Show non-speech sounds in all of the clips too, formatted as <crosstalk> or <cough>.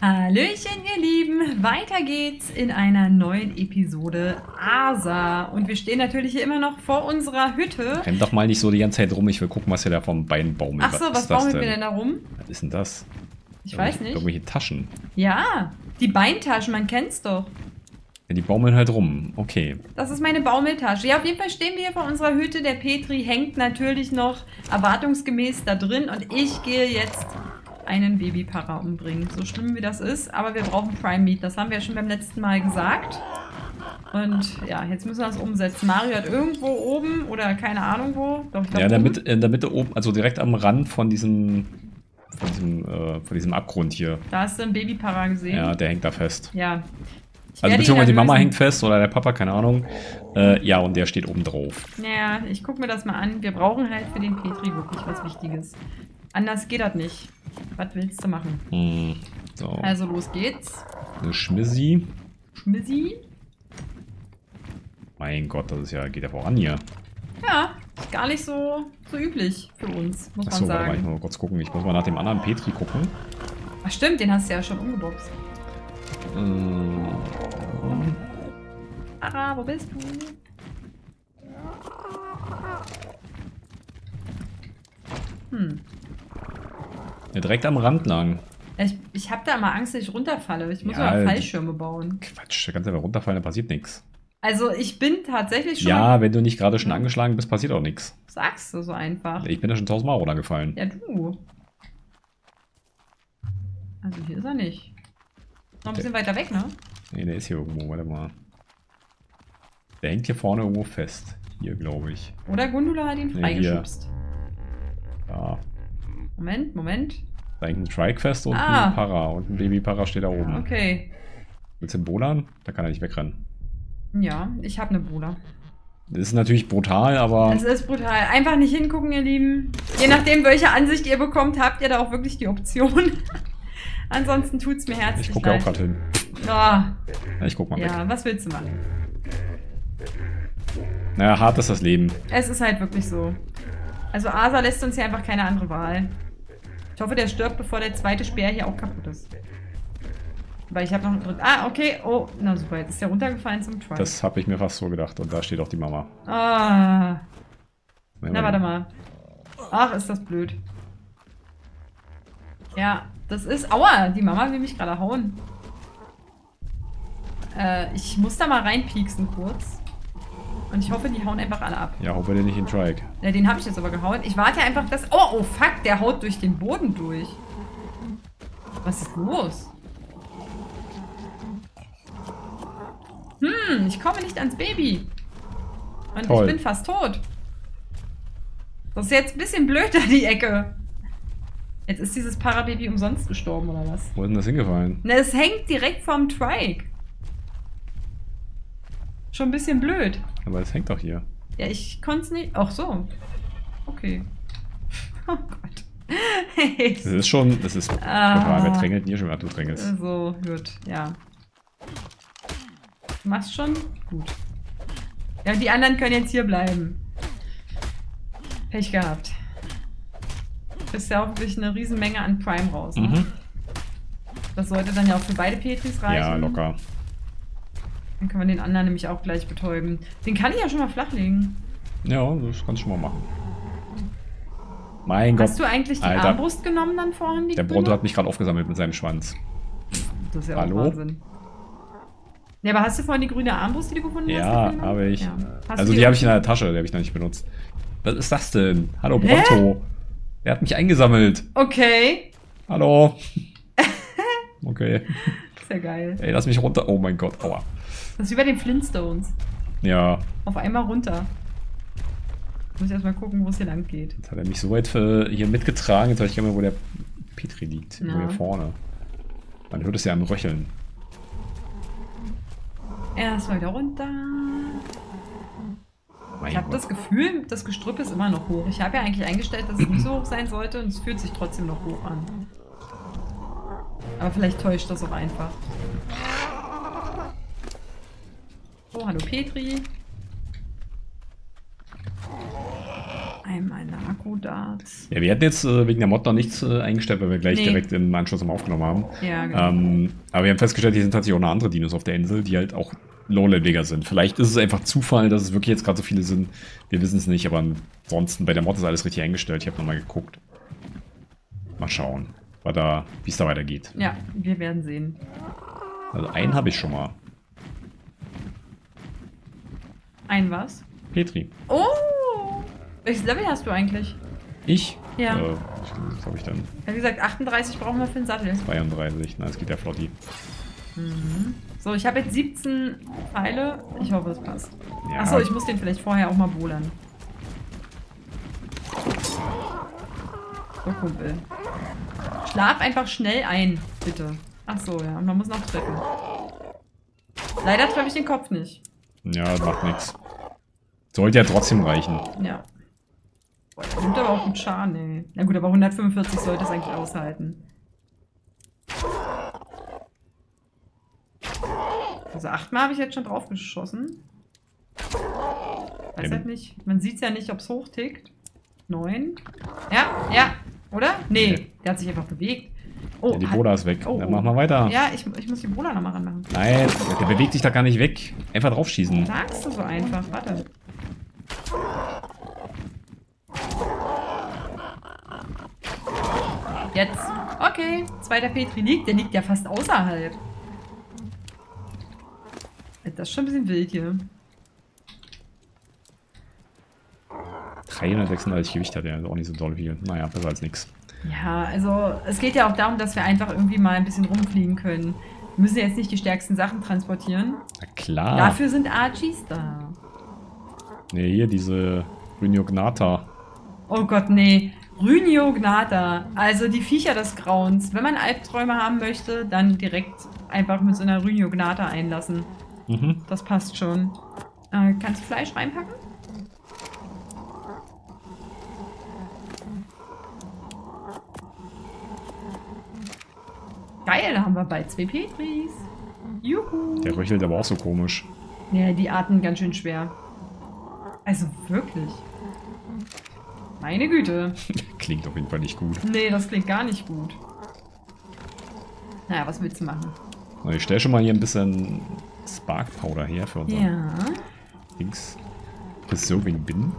Hallöchen, ihr Lieben! Weiter geht's in einer neuen Episode Asa. Und wir stehen natürlich hier immer noch vor unserer Hütte. Renn doch mal nicht so die ganze Zeit rum. Ich will gucken, was hier da vom Bein baumelt. Ach so, was das baumelt mir denn da rum? Was ist denn das? Ich weiß nicht. Irgendwelche Taschen. Ja, die Beintaschen, man kennt's doch. Ja, die baumeln halt rum. Okay. Das ist meine Baumeltasche. Ja, auf jeden Fall stehen wir hier vor unserer Hütte. Der Petri hängt natürlich noch erwartungsgemäß da drin. Und ich gehe jetzt einen Babypara umbringen. So schlimm wie das ist. Aber wir brauchen Prime Meat. Das haben wir ja schon beim letzten Mal gesagt. Und ja, jetzt müssen wir das umsetzen. Mario hat irgendwo oben oder keine Ahnung wo. Doch, Ja, in der. Mitte, in der Mitte oben, also direkt am Rand von diesem, von diesem, äh, von diesem Abgrund hier. Da hast du einen Babypara gesehen. Ja, der hängt da fest. Ja. Ich Also beziehungsweise die Mama hängt fest oder der Papa, keine Ahnung. Äh, ja, und der steht oben drauf. Naja, ich gucke mir das mal an. Wir brauchen halt für den Petri wirklich was Wichtiges. Anders geht das nicht. Was willst du machen? Hm, so, Also los geht's. eine Schmissi. Schmissi. Mein Gott, das ist ja, geht ja voran hier. Ja, gar nicht so, so üblich für uns, muss Achso, man warte mal, ich sagen. muss mal kurz gucken. Ich muss mal nach dem anderen Petri gucken. Ach stimmt, den hast du ja schon umgeboxt. Äh, Ah, wo bist du? Hm. Ja, direkt am Rand lang. Ich, ich habe da immer Angst, dass ich runterfalle. Ich muss Ja, mal d- Fallschirme bauen. Quatsch, da kannst du einfach runterfallen, da passiert nichts. Also ich bin tatsächlich schon... Ja, wenn du nicht gerade schon angeschlagen bist, passiert auch nichts. Sagst du so einfach. Ich bin da schon tausendmal runtergefallen. Ja, du. Also hier ist er nicht. Noch ein bisschen weiter weg, ne? Nee, der ist hier irgendwo, warte mal. Der hängt hier vorne irgendwo fest. Hier, glaube ich. Oder Gundula hat ihn Nee, freigeschubst. Da. Moment, Moment. Da hängt ein Trike fest und Ah. ein Para. Und ein Baby-Para steht da oben. Okay. Willst du den Bolan? Da kann er nicht wegrennen. Ja, ich habe eine Bruder. Das ist natürlich brutal, aber Es ist brutal. Einfach nicht hingucken, ihr Lieben. Je nachdem, welche Ansicht ihr bekommt, habt ihr da auch wirklich die Option. <laughs> Ansonsten tut's mir herzlich ich gucke ja auch gerade hin. Ja, ich guck mal weg. ja, was willst du machen? Naja, hart ist das Leben. Es ist halt wirklich so. Also Asa lässt uns hier einfach keine andere Wahl. Ich hoffe, der stirbt, bevor der zweite Speer hier auch kaputt ist. Weil ich habe noch einen dritten. Ah, okay. Oh, na super. Jetzt ist der runtergefallen zum Try. Das habe ich mir fast so gedacht. Und da steht auch die Mama. Ah. Na, warte mal. Ach, ist das blöd. Ja, das ist... Aua, die Mama will mich gerade hauen. Äh, ich muss da mal reinpieksen kurz. Und ich hoffe, die hauen einfach alle ab. Ja, hoffe dir nicht in Trike. Ja, den habe ich jetzt aber gehauen. Ich warte einfach, dass... Oh, oh, fuck, der haut durch den Boden durch. Was ist los? Hm, ich komme nicht ans Baby. Und Toll. ich bin fast tot. Das ist jetzt ein bisschen blöd da, die Ecke. Jetzt ist dieses Parababy umsonst gestorben, oder was? Wo ist denn das hingefallen? Na, es hängt direkt vorm Trike. Schon ein bisschen blöd. Aber es hängt doch hier. Ja, ich konnte es nicht. Ach so. Okay. <laughs> Oh Gott. <laughs> Das ist schon, das ist. Ah. Wer drängelt hier schon? Ah, du drängelst. so, gut, ja. Du machst schon? Gut. Ja, die anderen können jetzt hier bleiben. Pech gehabt. Ist ja hoffentlich eine Riesenmenge an Prime raus. Ne? Mhm. Das sollte dann ja auch für beide Petris reichen. Ja, locker. Dann können wir den anderen nämlich auch gleich betäuben. Den kann ich ja schon mal flachlegen. Ja, das kannst du schon mal machen. Mein Gott. Hast du eigentlich die Alter. Armbrust genommen dann vorhin? Die Der? Bronto hat mich gerade aufgesammelt mit seinem Schwanz. Das ist ja Hallo? auch Wahnsinn. Ja, aber hast du vorhin die grüne Armbrust, die du gefunden hast? Ja, habe ich. Ja. Hast Also du die habe ich in der Tasche, die habe ich noch nicht benutzt. Was ist das denn? Hallo Bronto. Der hat mich eingesammelt. Okay. Hallo. <laughs> Okay. Ist ja geil. Ey, lass mich runter. Oh mein Gott. Aua. Das ist wie bei den Flintstones. Ja, Auf einmal runter. Muss ich erstmal gucken, wo es hier lang geht. jetzt hat er mich so weit äh, hier mitgetragen. Jetzt weiß ich gar nicht mehr, wo der Petri liegt. Ja. Wo hier vorne. Man hört es ja am Röcheln. Erstmal wieder runter. Mein Ich habe das Gefühl, das Gestrüpp ist immer noch hoch. Ich habe ja eigentlich eingestellt, dass es nicht so hoch sein sollte und es fühlt sich trotzdem noch hoch an. Aber vielleicht täuscht das auch einfach. Oh, hallo Petri. Einmal Narco-Darts. Ja, wir hatten jetzt äh, wegen der Mod noch nichts äh, eingestellt, weil wir gleich Nee. direkt im Anschluss am aufgenommen haben. Ja, genau. Ähm, aber wir haben festgestellt, hier sind tatsächlich auch noch andere Dinos auf der Insel, die halt auch Low-Leveliger sind. Vielleicht ist es einfach Zufall, dass es wirklich jetzt gerade so viele sind. Wir wissen es nicht, aber ansonsten bei der Mod ist alles richtig eingestellt. Ich habe nochmal geguckt. Mal schauen, wie es da weitergeht. ja, wir werden sehen. Also einen habe ich schon mal. Ein was? Petri. Oh! Welches Level hast du eigentlich? Ich? Ja. Äh, was habe ich dann? Ja, wie gesagt, 38 brauchen wir für den Sattel. 32. Na, es geht ja flotti. So, ich habe jetzt 17 Pfeile. Ich hoffe, es passt. Ja. Achso, ich muss den vielleicht vorher auch mal bohlern. So, Kumpel. Schlaf einfach schnell ein, bitte. Achso, ja. Und man muss noch treffen. Leider treffe ich den Kopf nicht. Ja, das macht nichts. Sollte ja trotzdem reichen. Ja. Boah, der nimmt aber auch gut Schaden, ey. Na gut, aber 145 sollte es eigentlich aushalten. Also achtmal habe ich jetzt schon drauf geschossen. Weiß halt nicht. Man sieht ja nicht, ob es hochtickt. Neun. Ja, ja. Oder? Nee, Nee. der hat sich einfach bewegt. Oh, Ja, die Bola ist weg. Oh, Dann oh. mach mal weiter. Ja, ich, ich muss die Bola nochmal ranmachen. Nein, der bewegt sich da gar nicht weg. Einfach draufschießen. Sagst du so einfach. Warte. Jetzt. Okay. Zweiter Petri liegt. Der liegt ja fast außerhalb. Das ist schon ein bisschen wild hier. 336 Gewicht hat er, also auch nicht so doll viel. Naja, besser als nix. Ja, also es geht ja auch darum, dass wir einfach irgendwie mal ein bisschen rumfliegen können. Wir müssen jetzt nicht die stärksten Sachen transportieren. Na klar. Dafür sind Archies da. Ne, hier diese Rhyniognata. Oh Gott, nee. Rhyniognata. Also die Viecher des Grauens. Wenn man Albträume haben möchte, dann direkt einfach mit so einer Rhyniognata einlassen. Mhm. Das passt schon. Äh, kannst du Fleisch reinpacken? Geil, da haben wir bald zwei Petris. Juhu. Der röchelt aber auch so komisch. Ja, die atmen ganz schön schwer. Also wirklich. Meine Güte. <laughs> Klingt auf jeden Fall nicht gut. Nee, das klingt gar nicht gut. Naja, was willst du machen? Na, Ich stelle schon mal hier ein bisschen Spark Powder her für unser Ja. Dings. Preserving Bin.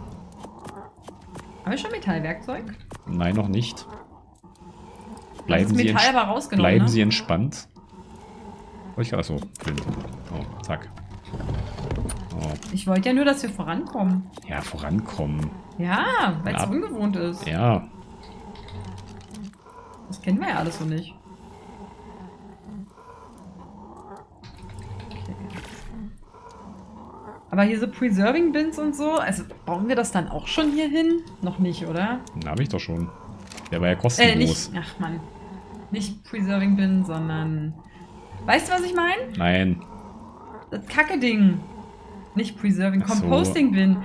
Habe ich schon Metallwerkzeug? Nein, noch nicht. Bleiben, Sie, ents bleiben ne? Sie entspannt. Oh, ich achso, blind. Oh, zack. Oh, Ich wollte ja nur, dass wir vorankommen. ja, vorankommen. Ja, weil es ungewohnt ist. Ja, Das kennen wir ja alles so nicht. Okay. Aber hier so Preserving Bins und so, also brauchen wir das dann auch schon hier hin? Noch nicht, oder? den habe ich doch schon. Der war ja Äh, kostenlos. nicht. Ach man. Nicht Preserving Bin, sondern. Weißt du, was ich meine? Nein, Das Kacke-Ding. Nicht Preserving, so. Composting Bin.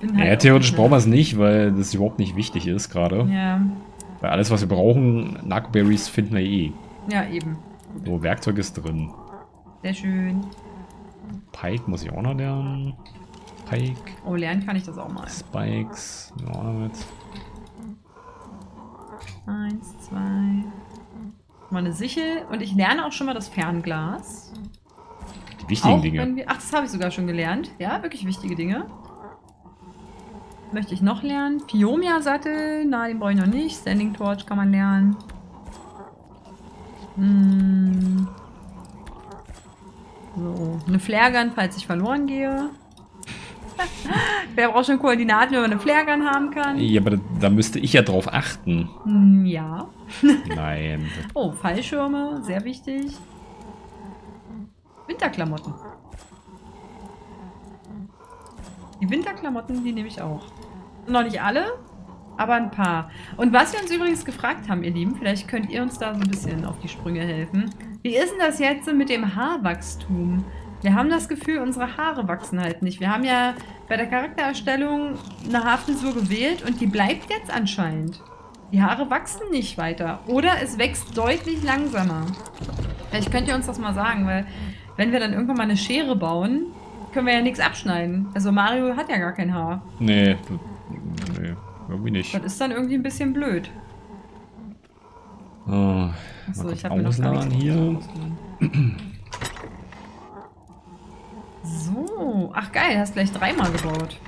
Bin ja, halt theoretisch auch brauchen wir es nicht, weil das überhaupt nicht wichtig ist gerade. Ja, Weil alles, was wir brauchen, Narcoberries finden wir eh. ja, eben. So, Werkzeug ist drin. Sehr schön. Pike muss ich auch noch lernen. Pike, Oh, lernen kann ich das auch mal. Spikes, ja, auch noch mit. Eins, zwei. Mal eine Sichel. Und ich lerne auch schon mal das Fernglas. Die wichtigen auch Dinge. Wir, ach, das habe ich sogar schon gelernt. Ja, wirklich wichtige Dinge. Möchte ich noch lernen? Piomia-Sattel. Na, den brauche ich noch nicht. Standing Torch kann man lernen. Hm. So, eine Flaregun, falls ich verloren gehe. <laughs> Wer braucht schon Koordinaten, wenn man eine Flaregun haben kann? Ja, aber da, da müsste ich ja drauf achten. Hm, ja. <laughs> Nein. Oh, Fallschirme, sehr wichtig. Winterklamotten. Die Winterklamotten, die nehme ich auch. Noch nicht alle, aber ein paar. Und was wir uns übrigens gefragt haben, ihr Lieben, vielleicht könnt ihr uns da so ein bisschen auf die Sprünge helfen. Wie ist denn das jetzt mit dem Haarwachstum? Wir haben das Gefühl, unsere Haare wachsen halt nicht. Wir haben ja bei der Charaktererstellung eine Haarfrisur gewählt und die bleibt jetzt anscheinend. Die Haare wachsen nicht weiter. Oder es wächst deutlich langsamer. Vielleicht könnt ihr uns das mal sagen, weil wenn wir dann irgendwann mal eine Schere bauen, können wir ja nichts abschneiden. Also Mario hat ja gar kein Haar. Nee, Nee, irgendwie nicht. Das ist dann irgendwie ein bisschen blöd. Oh, Achso, mal ich habe mir noch gar nichts hier. So, ach geil, hast gleich dreimal gebaut.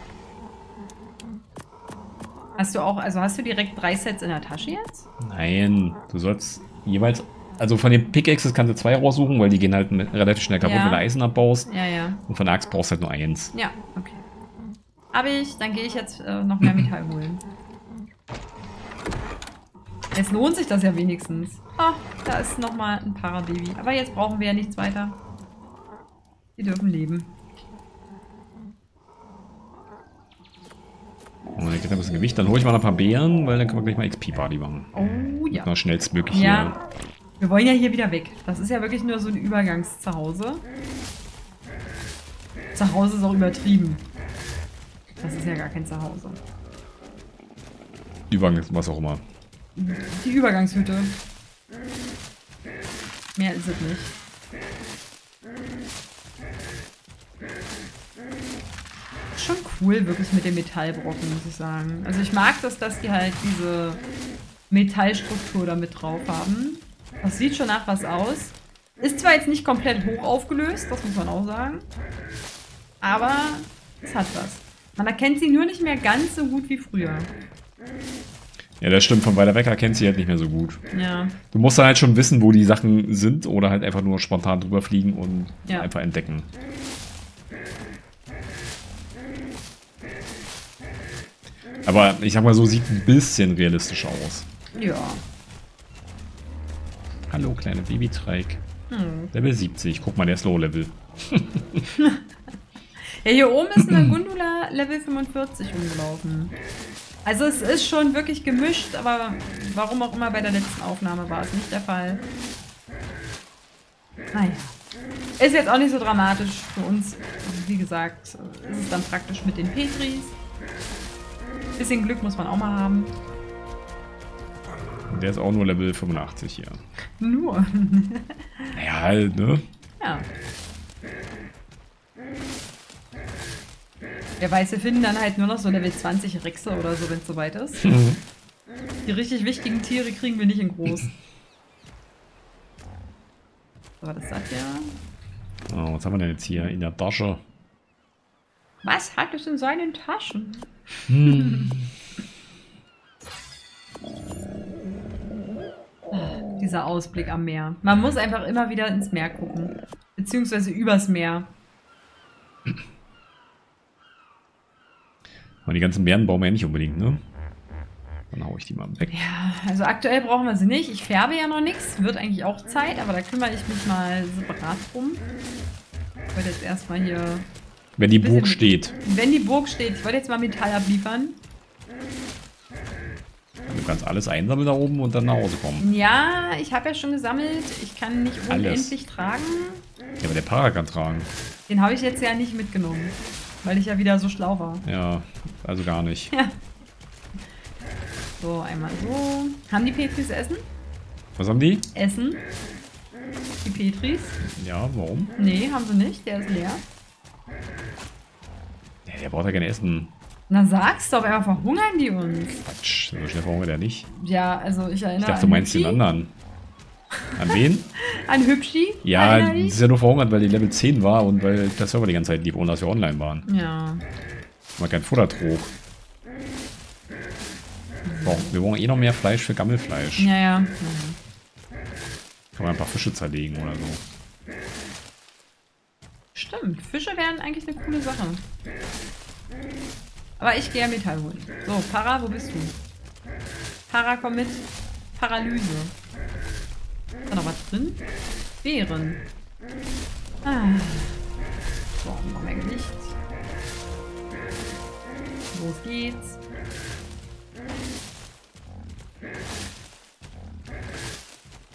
Hast du auch, also hast du direkt drei Sets in der Tasche jetzt? Nein, du sollst jeweils, also von den Pickaxes kannst du zwei raussuchen, weil die gehen halt relativ schnell kaputt, Ja. wenn du Eisen abbaust. Ja, ja. Und von der Axt brauchst du halt nur eins. Ja, okay. Hab ich, dann gehe ich jetzt äh, noch mehr Metall holen. Jetzt lohnt sich das ja wenigstens. Ah, da ist nochmal ein Parababy. Aber jetzt brauchen wir ja nichts weiter. Die dürfen leben. Und dann geht ein bisschen Gewicht. Dann hole ich mal ein paar Beeren, weil dann können wir gleich mal XP-Party machen. Oh ja. Na, schnellstmöglich Ja. Wir wollen ja hier wieder weg. Das ist ja wirklich nur so ein Übergangszuhause. Zuhause ist auch übertrieben. Das ist ja gar kein Zuhause. hier. Übergang, was auch immer. Die Übergangshütte. Mehr ist es nicht. Schon cool, wirklich mit den Metallbrocken, muss ich sagen. Also ich mag das, dass die halt diese Metallstruktur da mit drauf haben. Das sieht schon nach was aus. Ist zwar jetzt nicht komplett hoch aufgelöst, das muss man auch sagen. Aber es hat was. Man erkennt sie nur nicht mehr ganz so gut wie früher. Ja, das stimmt. Von weiter weg erkennt sie halt nicht mehr so gut. Ja. Du musst dann halt schon wissen, wo die Sachen sind oder halt einfach nur spontan drüber fliegen und Ja. einfach entdecken. Aber ich sag mal so, sieht ein bisschen realistisch aus. Ja. Hallo, kleine Babytreik. Hm. Level 70. Guck mal, der ist Low-Level. <laughs> Ja, hier oben ist eine Gundula Level 45 umgelaufen. Also es ist schon wirklich gemischt, aber warum auch immer bei der letzten Aufnahme war es nicht der Fall. Naja. Ist jetzt auch nicht so dramatisch für uns. Wie gesagt, ist es dann praktisch mit den Petris. Bisschen Glück muss man auch mal haben. Der ist auch nur Level 85 hier. Nur. <laughs> Naja, halt, ne? Ja. Wer weiß, wir finden dann halt nur noch so Level 20 Rexe oder so, wenn es soweit ist. Die richtig wichtigen Tiere kriegen wir nicht in groß. <laughs> Ist das hier? Oh, was haben wir denn jetzt hier in der Tasche? Was hat es in seinen Taschen? Ah, Dieser Ausblick am Meer. Man muss einfach immer wieder ins Meer gucken. Beziehungsweise übers Meer. Aber die ganzen Beeren brauchen wir ja nicht unbedingt, ne? Dann hau ich die mal weg. Ja, also aktuell brauchen wir sie nicht. Ich färbe ja noch nichts. Wird eigentlich auch Zeit, aber da kümmere ich mich mal separat drum. Ich wollte jetzt erstmal hier. Wenn die Burg steht. Wenn die Burg steht, ich wollte jetzt mal Metall abliefern. Du kannst alles einsammeln da oben und dann nach Hause kommen. Ja, ich habe ja schon gesammelt. Ich kann nicht Alles. unendlich tragen. Ja, aber der Para kann tragen. Den habe ich jetzt ja nicht mitgenommen. Weil ich ja wieder so schlau war. Ja, also gar nicht. Ja. So, einmal so. Haben die Petris Essen? Was haben die? Essen? Die Petris? Ja, warum? Nee, haben sie nicht. Der ist leer. Ja, der braucht ja kein Essen. Na sag's doch, aber verhungern die uns. Quatsch, so schnell wir der nicht. Ja, also ich erinnere Ich dachte, du meinst den Hübschi. anderen. An wen? <laughs> An Hübschi? Ja, die ist ja nur verhungert, weil die Level 10 war und weil der Server die ganze Zeit lief, ohne dass wir online waren. Ja. Mal kein Futtertrog. Boah, wir brauchen eh noch mehr Fleisch für Gammelfleisch. Ja, ja. Mhm. Kann man ein paar Fische zerlegen oder so. Stimmt, Fische wären eigentlich eine coole Sache. Aber ich gehe ja Metall holen. So, Para, wo bist du? Para, komm mit. Paralyse. Ist da noch was drin? Beeren. Ah. So, noch mehr Gewicht. Los geht's.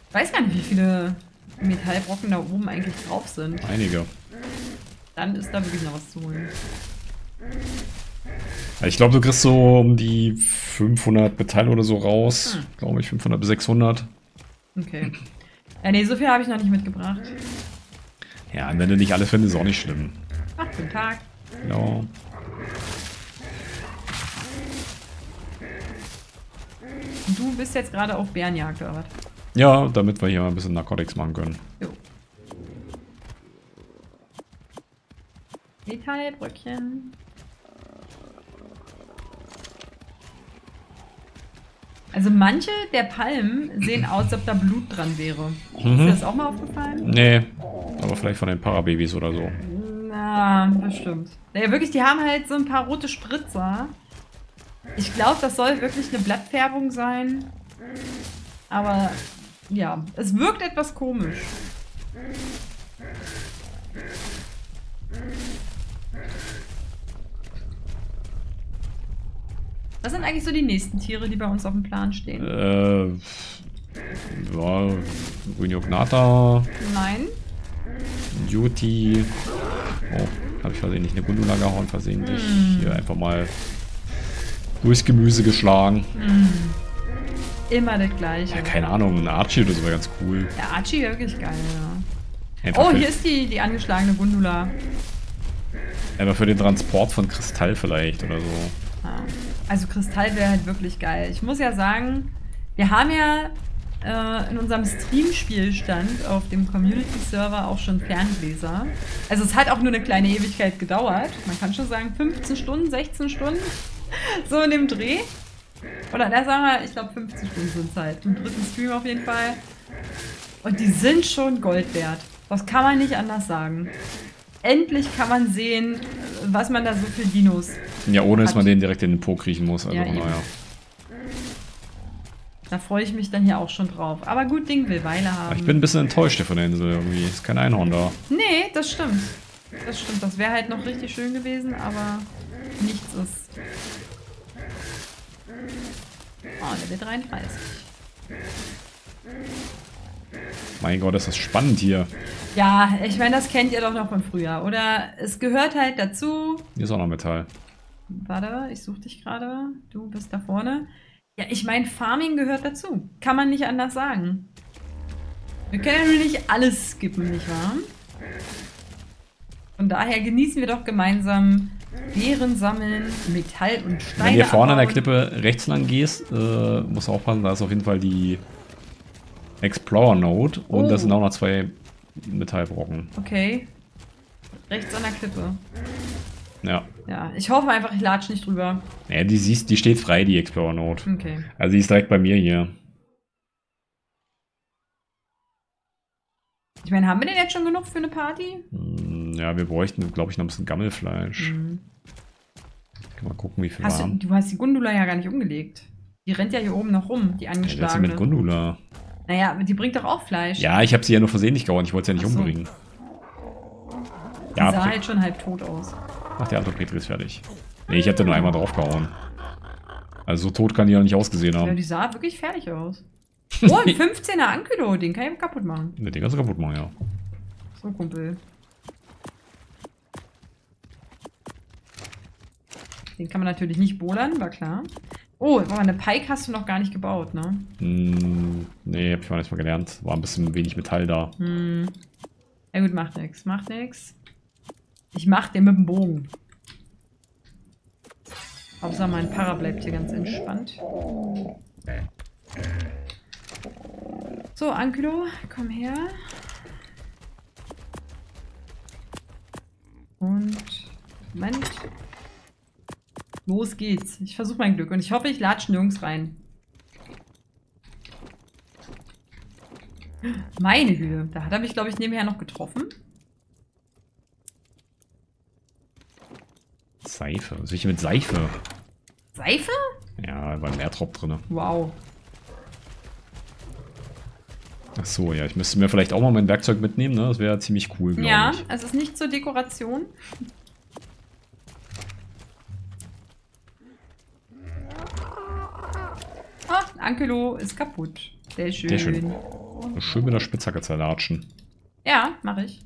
Ich weiß gar nicht, wie viele Metallbrocken da oben eigentlich drauf sind. Einige. Dann ist da wirklich noch was zu holen. Ich glaube, du kriegst so um die 500 Metall oder so raus. Hm. Glaube ich, 500 bis 600. Okay. Ja, nee, so viel habe ich noch nicht mitgebracht. Ja, und wenn du nicht alles findest, ist auch nicht schlimm. Ach, guten Tag. Ja. Du bist jetzt gerade auf Bärenjagd, oder was? Ja, damit wir hier mal ein bisschen Narcotics machen können. Jo. Metallbröckchen. Also manche der Palmen sehen aus, als ob da Blut dran wäre. Ist dir Mhm. das auch mal aufgefallen? Nee, aber vielleicht von den Parababys oder so. Na, bestimmt. Naja, wirklich, die haben halt so ein paar rote Spritzer. Ich glaube, das soll wirklich eine Blattfärbung sein. Aber ja, es wirkt etwas komisch. Was sind eigentlich so die nächsten Tiere, die bei uns auf dem Plan stehen? Äh, ja, Rhyniognata, Nein? Duty. Oh, habe ich versehentlich eine Gundula gehauen, versehentlich. Hier einfach mal durchs Gemüse geschlagen. Immer das gleiche. Ja, keine Ahnung, ein Archie oder so wäre ganz cool. Der Archie wirklich geil, ja. Einfach, Oh, hier ist die, die angeschlagene Gundula. einfach für den Transport von Kristall vielleicht oder so. Ja. Also Kristall wäre halt wirklich geil. Ich muss ja sagen, wir haben ja äh, in unserem Stream-Spielstand auf dem Community-Server auch schon Ferngläser. Also es hat auch nur eine kleine Ewigkeit gedauert. Man kann schon sagen 15 Stunden, 16 Stunden. <laughs> so in dem Dreh. Oder na, sagen wir, ich glaube 15 Stunden sind es halt. Im dritten Stream auf jeden Fall. Und die sind schon Gold wert. Das kann man nicht anders sagen. Endlich kann man sehen, was man da so für Dinos Ja, ohne dass man den direkt in den Po kriechen muss. Also, Ja, naja. Da freue ich mich dann hier auch schon drauf. Aber gut Ding will Weile haben. Ich bin ein bisschen enttäuscht hier von der Insel irgendwie. Ist kein Einhorn da. Nee, das stimmt. Das stimmt. Das wäre halt noch richtig schön gewesen, aber nichts ist. Oh, Level 33. Mein Gott, ist das spannend hier. Ja, ich meine, das kennt ihr doch noch von früher, oder? Es gehört halt dazu. Hier ist auch noch Metall. Warte, ich suche dich gerade. Du bist da vorne. Ja, ich meine, Farming gehört dazu. Kann man nicht anders sagen. Wir können ja nicht alles skippen, nicht wahr? Von daher genießen wir doch gemeinsam Beeren sammeln, Metall und Steine. Wenn du hier vorne an der abbauen. Klippe rechts lang gehst, äh, musst du aufpassen, da ist auf jeden Fall die Explorer Node und Oh. da sind auch noch zwei Metallbrocken. Okay. Rechts an der Klippe. Ja. Ja, ich hoffe einfach, ich latsche nicht drüber. Ja, die siehst, die steht frei, die Explorer Node. Okay. Also die ist direkt bei mir hier. Ich meine, haben wir denn jetzt schon genug für eine Party? Hm, Ja, wir bräuchten, glaube ich, noch ein bisschen Gammelfleisch. Mhm. Mal gucken, wie viel Hast wir du, haben. du hast die Gundula ja gar nicht umgelegt. Die rennt ja hier oben noch rum, die Ja, jetzt mit angeschlagene. Gundula. naja, die bringt doch auch Fleisch. Ja, ich habe sie ja nur versehentlich gehauen. Ich wollte sie ja nicht Ach so. umbringen. Die Ja, sah halt schon halb tot aus. Ach, der andere Petri ist fertig. Nee, ich da nur einmal draufgehauen. Also so tot kann die ja nicht ausgesehen Ja, haben. die sah wirklich fertig aus. <laughs> Oh, ein 15er Ankylo, den kann ich kaputt machen. Ne, den kannst du kaputt machen, ja. So, Kumpel. Den kann man natürlich nicht bohlern, war klar. Oh, aber eine Pike hast du noch gar nicht gebaut, ne? Hm, nee, hab ich mal nicht mal gelernt. War ein bisschen wenig Metall da. Hm. Ja gut, macht nix, macht nix. Ich mach den mit dem Bogen. Hauptsache mein Para bleibt hier ganz entspannt. So, Ankylo, komm her. Und Moment. Los geht's. Ich versuche mein Glück und ich hoffe, ich latsche nirgends rein. Meine Güte, da hat er mich, glaube ich, nebenher noch getroffen. Seife. Was will ich mit Seife? Seife? Ja, da war ein Airdrop drin. Wow. Ach so, ja. Ich müsste mir vielleicht auch mal mein Werkzeug mitnehmen, ne? Das wäre ziemlich cool, glaube Ja, ich. es ist nicht zur Dekoration. Ah, Ankelo ist kaputt. Sehr schön. Sehr schön. Schön mit der Spitzhacke zerlatschen. Ja, mache ich.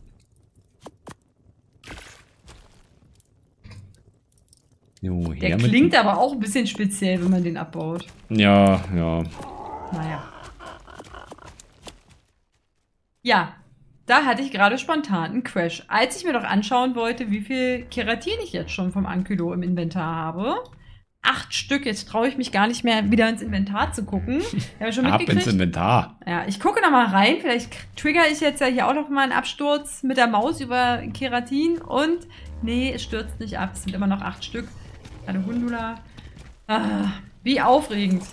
Jo, Der her mit- klingt aber auch ein bisschen speziell, wenn man den abbaut. Ja, ja. Naja. Ja, da hatte ich gerade spontan einen Crash. Als ich mir doch anschauen wollte, wie viel Keratin ich jetzt schon vom Ankylo im Inventar habe, acht Stück. Jetzt traue ich mich gar nicht mehr, wieder ins Inventar zu gucken. <laughs> Ja, schon Ab ins. Inventar. Ja, ich gucke noch mal rein. Vielleicht trigger ich jetzt ja hier auch noch mal einen Absturz mit der Maus über Keratin. Und nee, es stürzt nicht ab. Es sind immer noch acht Stück. Eine Hundula. Ah, wie aufregend.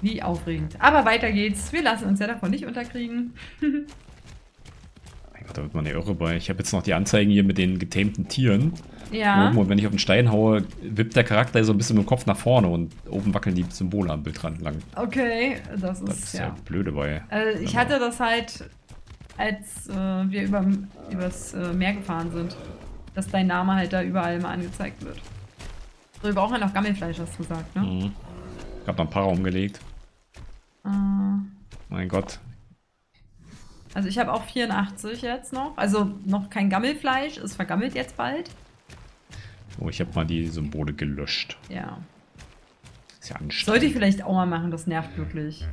Wie aufregend. Aber weiter geht's. Wir lassen uns ja davon nicht unterkriegen. <laughs> Mein Gott, da wird man ja irre bei. Ich habe jetzt noch die Anzeigen hier mit den getamten Tieren. Ja. Oben, und wenn ich auf den Stein haue, wippt der Charakter so ein bisschen mit dem Kopf nach vorne und oben wackeln die Symbole am Bildrand lang. Okay, das ist, Das ist ja, ja. blöde bei. Also ich Aber- hatte das halt, als äh, wir über, übers äh, Meer gefahren sind, dass dein Name halt da überall mal angezeigt wird. So, wir brauchen ja noch Gammelfleisch, hast du gesagt, ne? Mhm. Ich habe noch ein paar umgelegt. Äh, Mein Gott. also ich habe auch 84 jetzt noch. Also noch kein Gammelfleisch, es vergammelt jetzt bald. Oh, ich habe mal die Symbole gelöscht. Ja. Ist ja anstrengend. Sollte ich vielleicht auch mal machen, das nervt wirklich.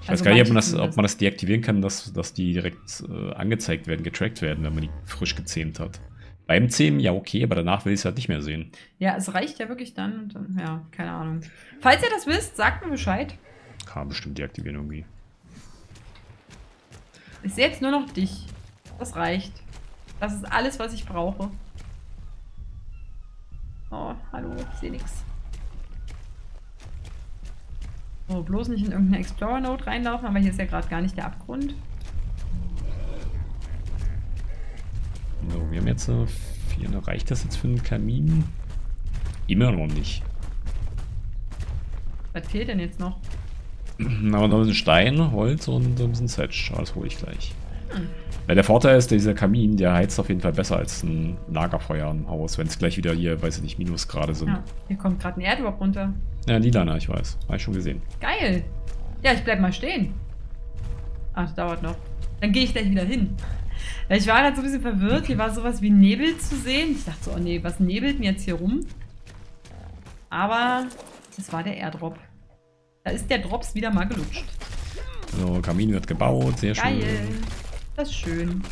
Ich weiß Also gar nicht, ob man, das, ob man das deaktivieren kann, dass, dass die direkt äh, angezeigt werden, getrackt werden, wenn man die frisch gezähmt hat. Beim Zähmen, ja okay, aber danach will ich es halt nicht mehr sehen. Ja, es reicht ja wirklich dann. Und dann ja, keine Ahnung. Falls ihr das wisst, sagt mir Bescheid. Kann bestimmt deaktivieren irgendwie. Ich sehe jetzt nur noch dich. Das reicht. Das ist alles, was ich brauche. Oh, hallo, ich sehe nichts. So, bloß nicht in irgendeine Explorer-Note reinlaufen, aber hier ist ja gerade gar nicht der Abgrund. So, wir haben jetzt äh, vier. ne, Reicht das jetzt für einen Kamin? Immer noch nicht. Was fehlt denn jetzt noch? <clears throat> Aber noch ein Stein, Holz und ein bisschen Setch. Das hole ich gleich. Hm. Ja, der Vorteil ist, dieser Kamin, der heizt auf jeden Fall besser als ein Lagerfeuer im Haus, wenn es gleich wieder hier, weiß ich nicht, Minusgrade sind. Ja, hier kommt gerade ein Airdrop runter. Ja, Lilana, ich weiß. Habe ich schon gesehen. Geil. Ja, ich bleib mal stehen. Ach, das dauert noch. Dann gehe ich gleich wieder hin. Ich war gerade so ein bisschen verwirrt. Hier war sowas wie Nebel zu sehen. Ich dachte so, oh nee, was nebelt mir jetzt hier rum? Aber es war der Airdrop. Da ist der Drops wieder mal gelutscht. So, Kamin wird gebaut, sehr Geil. schön. Das ist schön.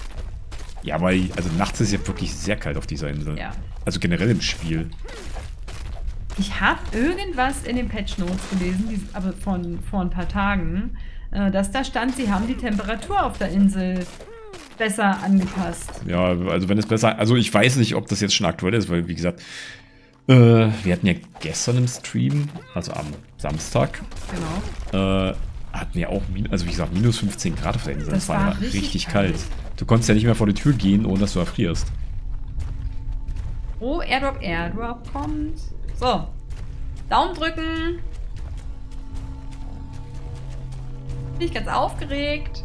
Ja, aber also nachts ist ja wirklich sehr kalt auf dieser Insel. Ja. Also generell im Spiel. Ich habe irgendwas in den Patch Notes gelesen, die, aber von vor ein paar Tagen, äh, dass da stand, sie haben die Temperatur auf der Insel besser angepasst. Ja, also wenn es besser. Also ich weiß nicht, ob das jetzt schon aktuell ist, weil wie gesagt, äh, wir hatten ja gestern im Stream, also am Samstag, Genau. äh, hatten wir auch, also wie gesagt, minus 15 Grad auf der Insel. Das Das, war, war ja richtig richtig, kalt. kalt. Du konntest ja nicht mehr vor die Tür gehen, ohne dass du erfrierst. Oh, Airdrop, Airdrop kommt. So. Daumen drücken. Bin ich ganz aufgeregt.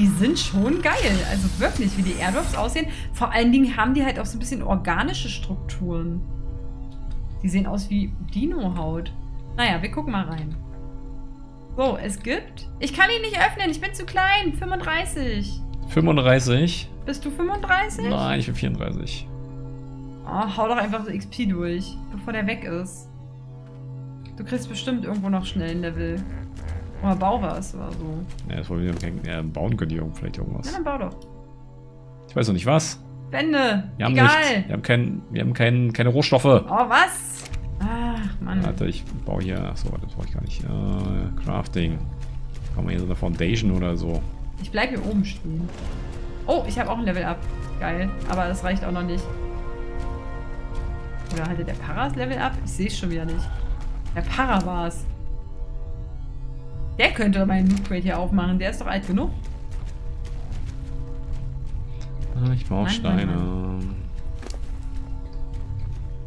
Die sind schon geil. Also wirklich, wie die Airdrops aussehen. Vor allen Dingen haben die halt auch so ein bisschen organische Strukturen. Die sehen aus wie Dino-Haut. Naja, wir gucken mal rein. So, es gibt. Ich kann ihn nicht öffnen, ich bin zu klein. 35. 35? Bist du 35? Nein, ich bin 34. Oh, hau doch einfach so XP durch, bevor der weg ist. Du kriegst bestimmt irgendwo noch schnell ein Level. Oder bau was oder so. Ja, das wollen wir ja, bauen können die vielleicht irgendwas. dann bau doch. Ich weiß noch nicht was. Wände! Wir haben Egal! nichts. Wir haben, kein, wir haben kein, keine Rohstoffe. Oh, was? Ach, Mann. Warte, ich baue hier. Achso, das brauche ich gar nicht. Äh, Crafting. Kann man hier so eine Foundation oder so. Ich bleib hier oben stehen. Oh, ich habe auch ein Level up. Geil. Aber das reicht auch noch nicht. Oder hatte der Para das Level up? Ich sehe es schon wieder nicht. Der Para war's. Der könnte meinen Loot Crate hier aufmachen. Der ist doch alt genug. Ah, ich brauche Steine. Mann,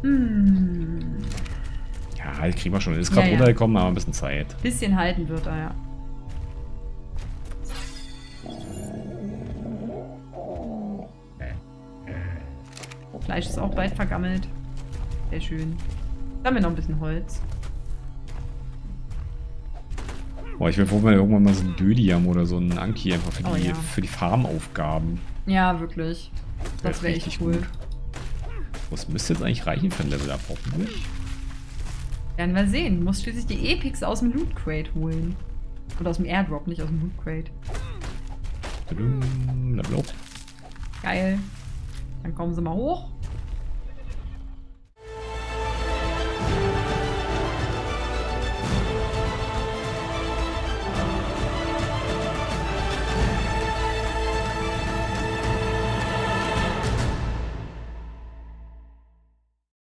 Hm. Ja, halt kriegen wir schon. Ist Ja, gerade ja. runtergekommen, aber ein bisschen Zeit. Bisschen halten wird er, ja. Fleisch ist auch bald vergammelt. Sehr schön. Da haben wir noch ein bisschen Holz. Boah, ich will froh, wenn wir irgendwann mal so ein Dödi haben oder so ein Anki einfach für Oh die, ja. für die Farmaufgaben. Ja, wirklich. Das Wär wäre echt richtig cool. gut. Was müsste jetzt eigentlich reichen für ein Level Up, hoffentlich? Werden wir sehen. Muss schließlich die Epics aus dem Loot Crate holen. Oder aus dem Airdrop, nicht aus dem Loot Crate. Level Up. Geil. Dann kommen sie mal hoch.